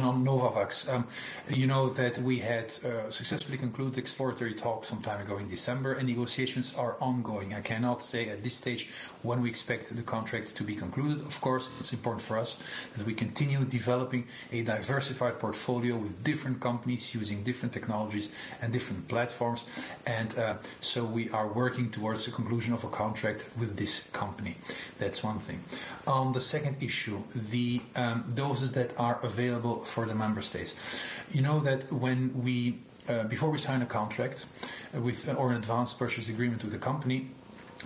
question on Novavax. Um, you know that we had uh, successfully concluded exploratory talks some time ago in December, and negotiations are ongoing. I cannot say at this stage when we expect the contract to be concluded. Of course, it's important for us that we continue developing a diversified portfolio with different companies using different technologies and different platforms, and uh, so we are working towards the conclusion of a contract with this company. That's one thing. On the second issue, the um, doses that are available for the member states. You know that when we uh, before we sign a contract with or an advance purchase agreement with a company,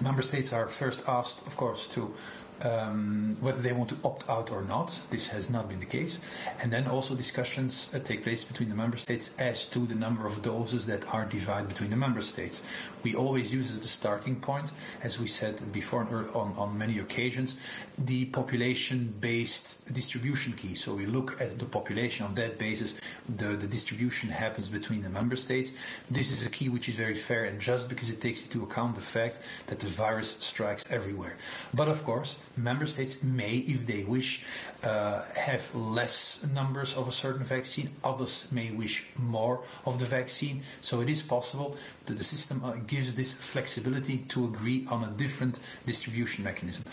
member states are first asked, of course, to um, whether they want to opt out or not. This has not been the case. And then also discussions uh, take place between the member states as to the number of doses that are divided between the member states. We always use as the starting point, as we said before on, on many occasions, the population-based distribution key. So we look at the population on that basis. The, the distribution happens between the member states. This is a key which is very fair and just because it takes into account the fact that the virus strikes everywhere. But of course, member states may, if they wish, uh, have less numbers of a certain vaccine. Others may wish more of the vaccine. So it is possible that the system uh, gives this flexibility to agree on a different distribution mechanism.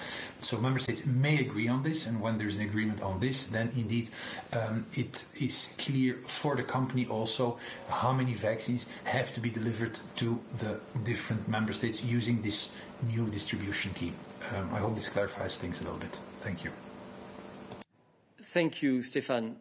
So member states may agree on this, and when there's an agreement on this, then indeed um, it is clear for the company also how many vaccines have to be delivered to the different member states using this new distribution key. Um, I hope this clarifies things a little bit. Thank you. Thank you, Stefan.